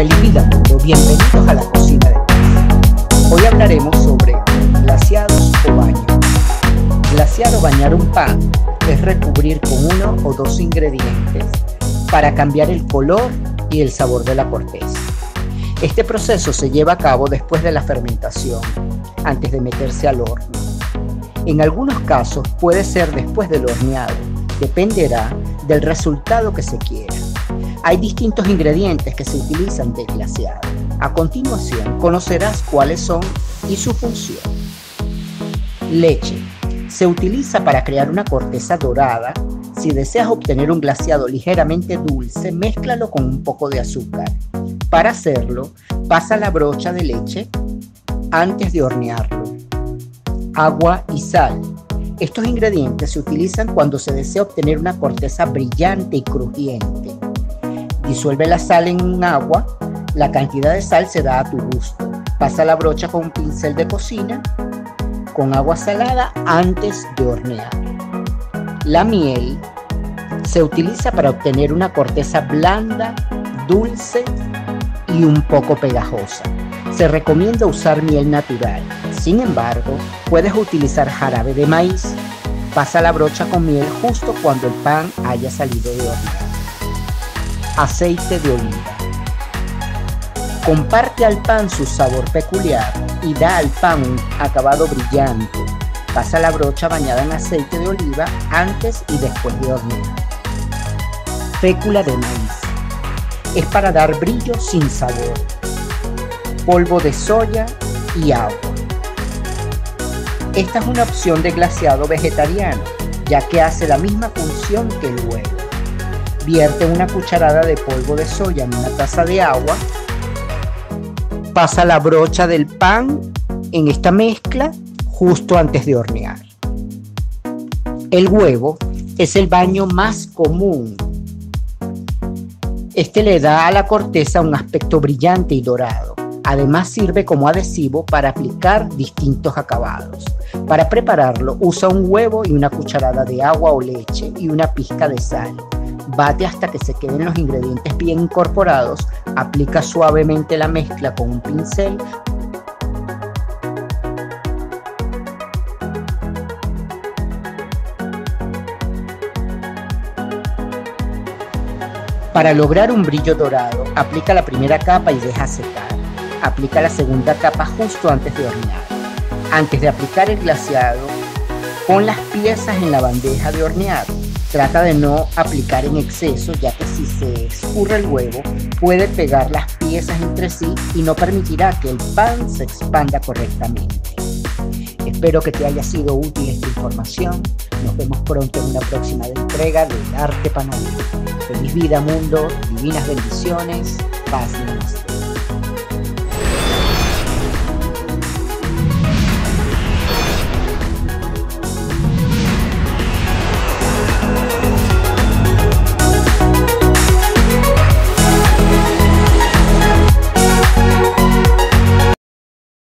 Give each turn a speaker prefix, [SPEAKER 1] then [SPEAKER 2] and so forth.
[SPEAKER 1] Feliz bienvenidos a la cocina de paz. Hoy hablaremos sobre glaciados o baños. Glaciar o bañar un pan es recubrir con uno o dos ingredientes para cambiar el color y el sabor de la corteza. Este proceso se lleva a cabo después de la fermentación, antes de meterse al horno. En algunos casos puede ser después del horneado, dependerá del resultado que se quiera. Hay distintos ingredientes que se utilizan de glaseado. A continuación conocerás cuáles son y su función. Leche. Se utiliza para crear una corteza dorada. Si deseas obtener un glaseado ligeramente dulce, mézclalo con un poco de azúcar. Para hacerlo, pasa la brocha de leche antes de hornearlo. Agua y sal. Estos ingredientes se utilizan cuando se desea obtener una corteza brillante y crujiente. Disuelve la sal en agua, la cantidad de sal se da a tu gusto. Pasa la brocha con un pincel de cocina con agua salada antes de hornear. La miel se utiliza para obtener una corteza blanda, dulce y un poco pegajosa. Se recomienda usar miel natural. Sin embargo, puedes utilizar jarabe de maíz. Pasa la brocha con miel justo cuando el pan haya salido de hornear aceite de oliva. Comparte al pan su sabor peculiar y da al pan un acabado brillante. Pasa la brocha bañada en aceite de oliva antes y después de hornear. Fécula de maíz. Es para dar brillo sin sabor. Polvo de soya y agua. Esta es una opción de glaseado vegetariano, ya que hace la misma función que el huevo. Vierte una cucharada de polvo de soya en una taza de agua. Pasa la brocha del pan en esta mezcla justo antes de hornear. El huevo es el baño más común. Este le da a la corteza un aspecto brillante y dorado. Además sirve como adhesivo para aplicar distintos acabados. Para prepararlo usa un huevo y una cucharada de agua o leche y una pizca de sal. Bate hasta que se queden los ingredientes bien incorporados, aplica suavemente la mezcla con un pincel Para lograr un brillo dorado, aplica la primera capa y deja secar. Aplica la segunda capa justo antes de hornear. Antes de aplicar el glaseado, pon las piezas en la bandeja de horneado. Trata de no aplicar en exceso, ya que si se escurre el huevo, puede pegar las piezas entre sí y no permitirá que el pan se expanda correctamente. Espero que te haya sido útil esta información. Nos vemos pronto en una próxima entrega de Arte Panadero. Feliz vida, mundo, divinas bendiciones, paz y